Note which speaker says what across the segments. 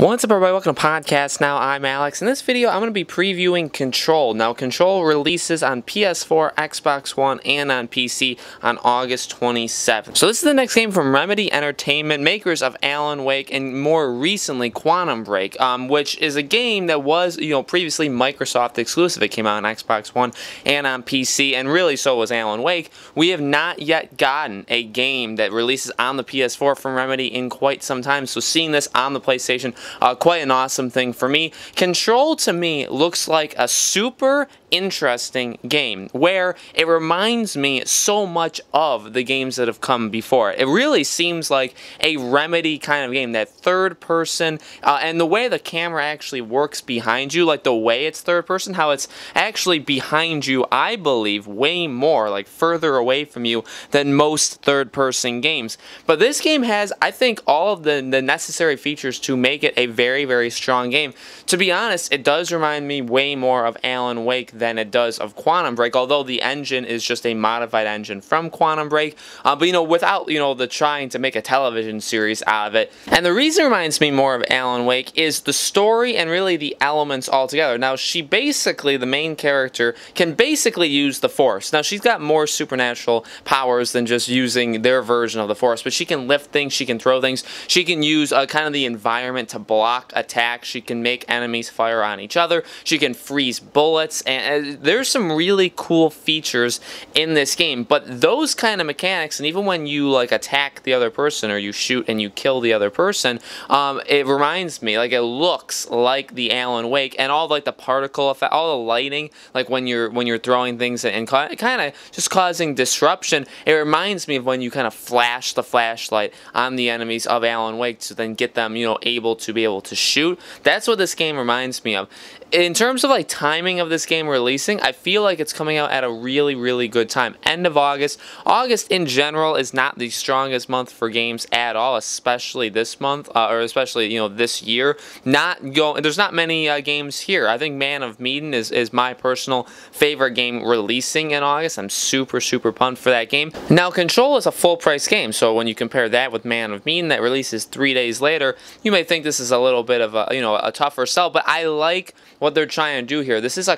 Speaker 1: What's up everybody, welcome to Podcast Now, I'm Alex. In this video, I'm going to be previewing Control. Now, Control releases on PS4, Xbox One, and on PC on August 27th. So this is the next game from Remedy Entertainment, makers of Alan Wake, and more recently, Quantum Break, um, which is a game that was, you know, previously Microsoft exclusive. It came out on Xbox One and on PC, and really so was Alan Wake. We have not yet gotten a game that releases on the PS4 from Remedy in quite some time, so seeing this on the PlayStation uh, quite an awesome thing for me. Control to me looks like a super interesting game where it reminds me so much of the games that have come before. It really seems like a remedy kind of game, that third person, uh, and the way the camera actually works behind you, like the way it's third person, how it's actually behind you, I believe, way more, like further away from you than most third person games. But this game has, I think, all of the, the necessary features to make it a very, very strong game. To be honest, it does remind me way more of Alan Wake than it does of Quantum Break, although the engine is just a modified engine from Quantum Break. Uh, but, you know, without, you know, the trying to make a television series out of it. And the reason it reminds me more of Alan Wake is the story and really the elements altogether. Now, she basically, the main character, can basically use the Force. Now, she's got more supernatural powers than just using their version of the Force, but she can lift things, she can throw things, she can use uh, kind of the environment to block attacks, she can make enemies fire on each other, she can freeze bullets, and uh, there's some really cool features in this game, but those kind of mechanics, and even when you like attack the other person or you shoot and you kill the other person, um, it reminds me, like it looks like the Alan Wake, and all like the particle effect, all the lighting, like when you're when you're throwing things and kind of just causing disruption. It reminds me of when you kind of flash the flashlight on the enemies of Alan Wake to then get them, you know, able to be able to shoot. That's what this game reminds me of in terms of like timing of this game releasing, I feel like it's coming out at a really, really good time. End of August. August in general is not the strongest month for games at all, especially this month, uh, or especially, you know, this year. Not go, There's not many uh, games here. I think Man of Medan is, is my personal favorite game releasing in August. I'm super, super pumped for that game. Now, Control is a full price game, so when you compare that with Man of Medan that releases three days later, you may think this is a little bit of a, you know, a tougher sell, but I like what they're trying to do here. This is a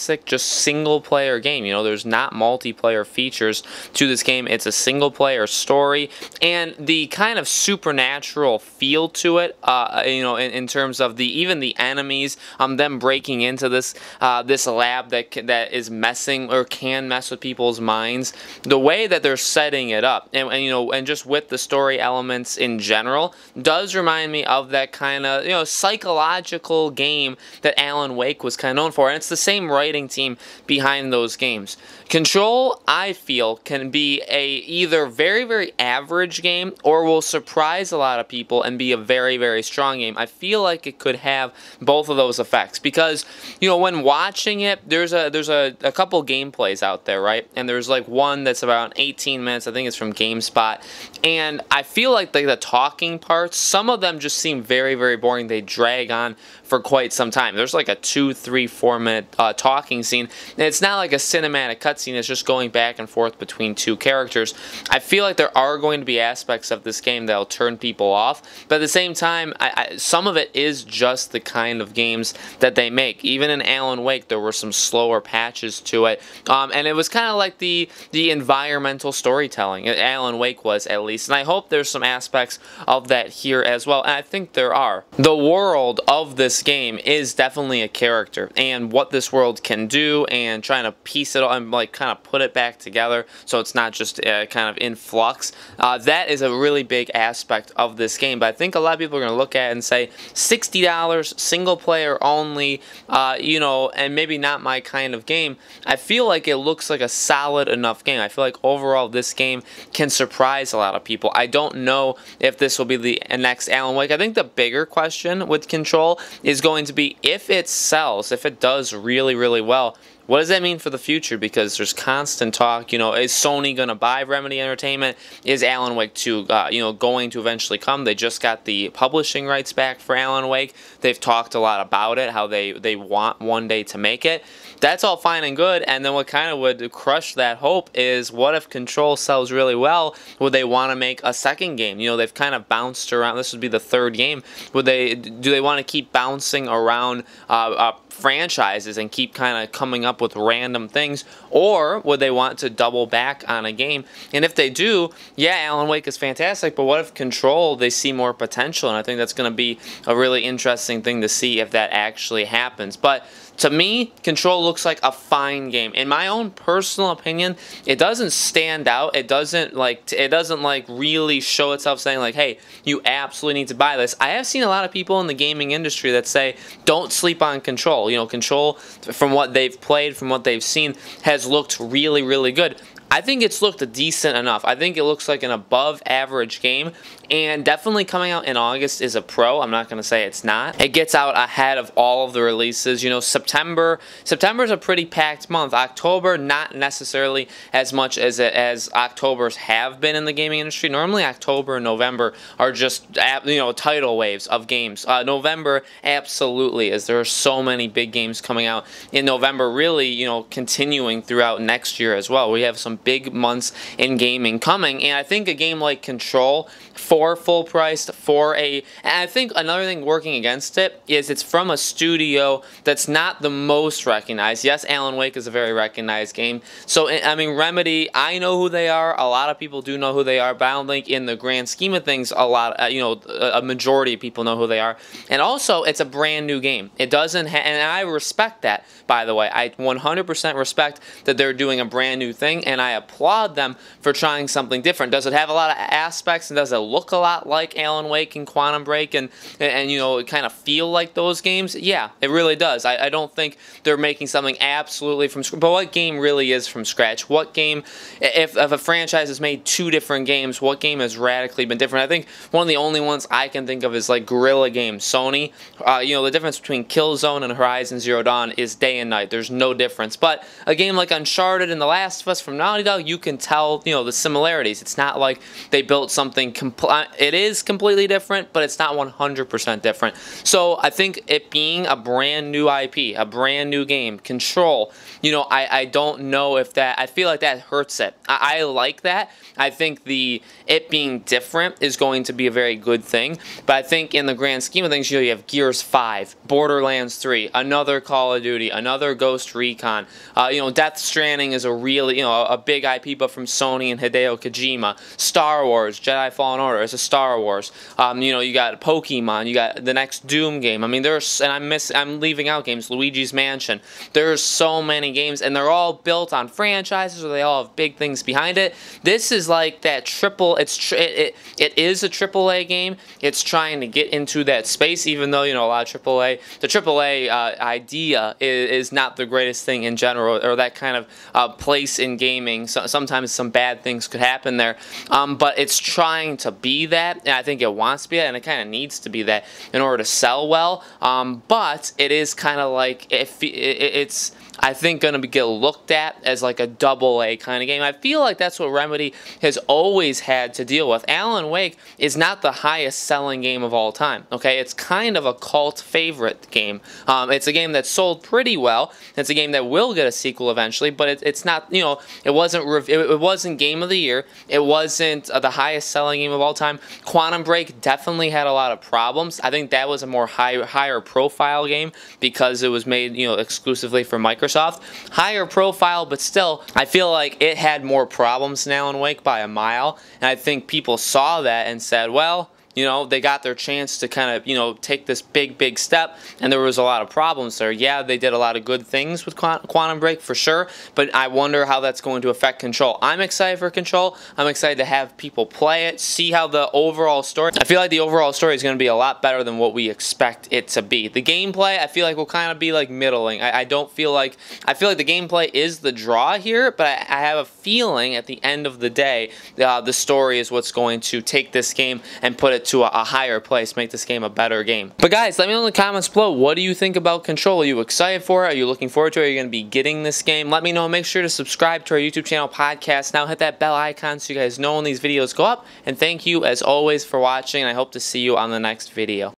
Speaker 1: classic, just single player game. You know, there's not multiplayer features to this game. It's a single player story, and the kind of supernatural feel to it. Uh, you know, in, in, terms of the even the enemies, um, them breaking into this uh, this lab that that is messing or can mess with people's minds. The way that they're setting it up, and, and you know, and just with the story elements in general, does remind me of that kind of you know psychological game that Alan Wake was kind of known for. And it's the same writing team behind those games. Control, I feel, can be a either very, very average game or will surprise a lot of people and be a very, very strong game. I feel like it could have both of those effects because, you know, when watching it, there's a there's a, a couple gameplays out there, right? And there's like one that's about 18 minutes. I think it's from GameSpot. And I feel like the, the talking parts, some of them just seem very, very boring. They drag on for quite some time. There's like a two, three, four minute uh, talking scene. And it's not like a cinematic cutscene, it's just going back and forth between two characters. I feel like there are going to be aspects of this game that'll turn people off, but at the same time, I, I, some of it is just the kind of games that they make. Even in Alan Wake, there were some slower patches to it, um, and it was kind of like the, the environmental storytelling. Alan Wake was, at least, and I hope there's some aspects of that here as well, and I think there are. The world of this game is definitely a character and what this world can do and trying to piece it all and like kind of put it back together so it's not just uh, kind of in flux. Uh, that is a really big aspect of this game. But I think a lot of people are going to look at it and say $60, single player only, uh, you know, and maybe not my kind of game. I feel like it looks like a solid enough game. I feel like overall this game can surprise a lot of people. I don't know if this will be the next Alan Wake. I think the bigger question with Control is going to be if it sells, if it does really, really well, what does that mean for the future? Because there's constant talk. You know, is Sony going to buy Remedy Entertainment? Is Alan Wake 2, uh, you know, going to eventually come? They just got the publishing rights back for Alan Wake. They've talked a lot about it, how they they want one day to make it. That's all fine and good. And then what kind of would crush that hope is what if Control sells really well? Would they want to make a second game? You know, they've kind of bounced around. This would be the third game. Would they? Do they want to keep bouncing around? Uh, uh, franchises and keep kind of coming up with random things, or would they want to double back on a game? And if they do, yeah, Alan Wake is fantastic, but what if Control they see more potential? And I think that's going to be a really interesting thing to see if that actually happens. But to me, Control looks like a fine game. In my own personal opinion, it doesn't stand out. It doesn't like it doesn't like really show itself saying like, "Hey, you absolutely need to buy this." I have seen a lot of people in the gaming industry that say, "Don't sleep on Control." You know, Control from what they've played, from what they've seen has looked really really good. I think it's looked decent enough. I think it looks like an above average game and definitely coming out in August is a pro. I'm not going to say it's not. It gets out ahead of all of the releases. You know, September September is a pretty packed month. October not necessarily as much as as October's have been in the gaming industry. Normally October and November are just you know tidal waves of games. Uh, November absolutely as there are so many big games coming out in November really, you know, continuing throughout next year as well. We have some big months in gaming coming, and I think a game like Control for full priced for a. And I think another thing working against it is it's from a studio that's not the most recognized. Yes, Alan Wake is a very recognized game. So I mean, Remedy, I know who they are. A lot of people do know who they are, but I don't think in the grand scheme of things, a lot, uh, you know, a majority of people know who they are. And also, it's a brand new game. It doesn't, and I respect that. By the way, I 100% respect that they're doing a brand new thing, and I applaud them for trying something different. Does it have a lot of aspects, and does it look a lot like Alan Wake and Quantum Break, and and, you know, it kind of feel like those games? Yeah, it really does. I, I don't think they're making something absolutely from scratch. But what game really is from scratch? What game, if, if a franchise has made two different games, what game has radically been different? I think one of the only ones I can think of is like Guerrilla Games, Sony. Uh, you know, the difference between Killzone and Horizon Zero Dawn is day and night. There's no difference. But a game like Uncharted and The Last of Us from Naughty Dog, you can tell, you know, the similarities. It's not like they built something, compl- it is completely different, but it's not 100% different. So I think it being a brand new IP, a brand new game, Control, you know, I, I don't know if that, I feel like that hurts it. I, I like that. I think the, it being different is going to be a very good thing. But I think in the grand scheme of things, you know, you have Gears 5, Borderlands 3, another Call of Duty, another Ghost Recon. Uh, you know, Death Stranding is a really, you know, a big IP, but from Sony and Hideo Kojima. Star Wars, Jedi Fallen Order is a Star Wars. Um, you know, you got Pokemon, you got the next Doom game. I mean, there's, and I'm miss, I'm leaving out games. Luigi's Mansion. There's so many games, and they're all built on franchises, or they all have big things behind it. This is like that triple. It's it, it, it is a triple A game. It's trying to get into that space, even though you know a lot of triple A. The triple A uh, idea is, is, not the greatest thing in general, or that kind of uh, place in gaming. So, sometimes some bad things could happen there, um, but it's trying to be that, and I think it wants to be that, and it kind of needs to be that in order to sell well. Um, but it is kind of like if it, it's I think going to get looked at as like a double A kind of game. I feel like that's what Remedy has always had to deal with. Alan Wake is not the highest selling game of all time. Okay, it's kind of a cult favorite game. Um, it's a game that sold pretty well. It's a game that will get a sequel eventually, but it, it's not. You know, it wasn't. It, it, wasn't game of the year. It wasn't uh, the highest selling game of all time. Quantum Break definitely had a lot of problems. I think that was a more high, higher profile game because it was made you know exclusively for Microsoft. Microsoft. Higher profile, but still, I feel like it had more problems than Alan Wake by a mile. And I think people saw that and said, well, you know, they got their chance to kind of, you know, take this big, big step, and there was a lot of problems there. Yeah, they did a lot of good things with Quantum Break for sure, but I wonder how that's going to affect Control. I'm excited for Control. I'm excited to have people play it, see how the overall story. I feel like the overall story is going to be a lot better than what we expect it to be. The gameplay, I feel like will kind of be like middling. I, I don't feel like I feel like the gameplay is the draw here, but I, I have a feeling at the end of the day, uh, the story is what's going to take this game and put it it to a, a higher place, make this game a better game. But guys, let me know in the comments below, what do you think about Control? Are you excited for it? Are you looking forward to it? Are you going to be getting this game? Let me know. Make sure to subscribe to our YouTube channel podcast. Now hit that bell icon so you guys know when these videos go up. And thank you as always for watching. I hope to see you on the next video.